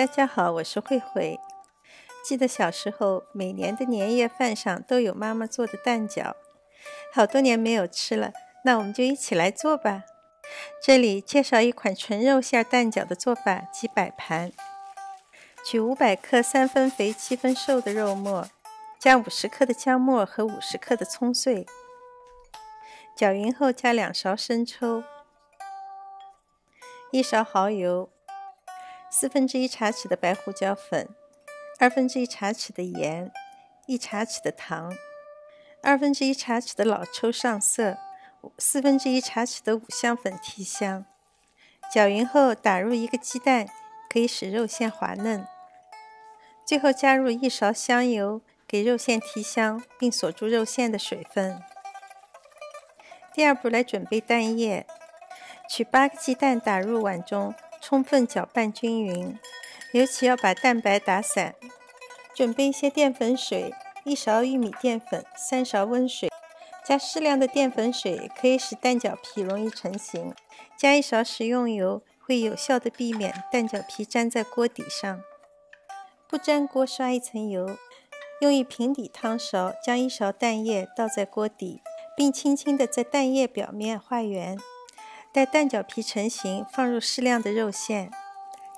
大家好，我是慧慧。记得小时候，每年的年夜饭上都有妈妈做的蛋饺，好多年没有吃了，那我们就一起来做吧。这里介绍一款纯肉馅蛋饺的做法及摆盘：取五百克三分肥七分瘦的肉末，加五十克的姜末和五十克的葱碎，搅匀后加两勺生抽，一勺蚝油。四分之一茶匙的白胡椒粉，二分之一茶匙的盐，一茶匙的糖，二分之一茶匙的老抽上色，四分之一茶匙的五香粉提香。搅匀后打入一个鸡蛋，可以使肉馅滑嫩。最后加入一勺香油，给肉馅提香，并锁住肉馅的水分。第二步来准备蛋液，取八个鸡蛋打入碗中。充分搅拌均匀，尤其要把蛋白打散。准备一些淀粉水，一勺玉米淀粉，三勺温水，加适量的淀粉水可以使蛋饺皮容易成型。加一勺食用油，会有效的避免蛋饺皮粘在锅底上。不粘锅刷一层油，用一平底汤勺将一勺蛋液倒在锅底，并轻轻地在蛋液表面画圆。待蛋饺皮成型，放入适量的肉馅，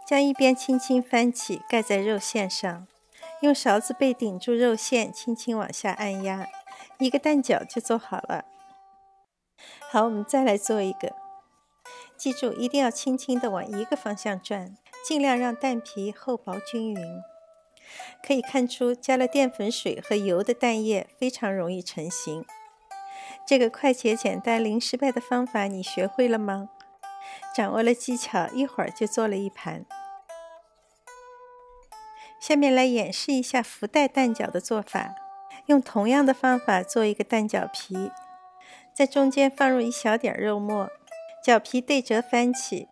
将一边轻轻翻起，盖在肉馅上，用勺子背顶住肉馅，轻轻往下按压，一个蛋饺就做好了。好，我们再来做一个，记住一定要轻轻地往一个方向转，尽量让蛋皮厚薄均匀。可以看出，加了淀粉水和油的蛋液非常容易成型。这个快捷、简单、零失败的方法，你学会了吗？掌握了技巧，一会儿就做了一盘。下面来演示一下福袋蛋饺的做法。用同样的方法做一个蛋饺皮，在中间放入一小点肉末，饺皮对折翻起，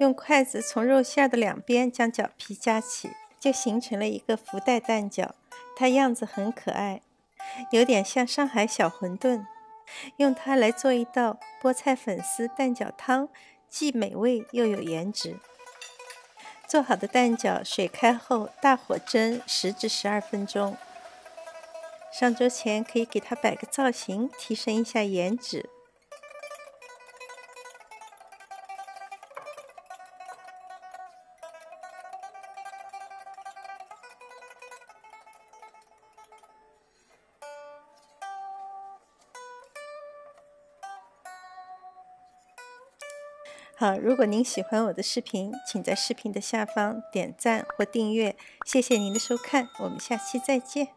用筷子从肉馅的两边将饺皮夹起，就形成了一个福袋蛋饺。它样子很可爱，有点像上海小馄饨。用它来做一道菠菜粉丝蛋饺汤，既美味又有颜值。做好的蛋饺水开后，大火蒸十至十二分钟。上桌前可以给它摆个造型，提升一下颜值。好，如果您喜欢我的视频，请在视频的下方点赞或订阅。谢谢您的收看，我们下期再见。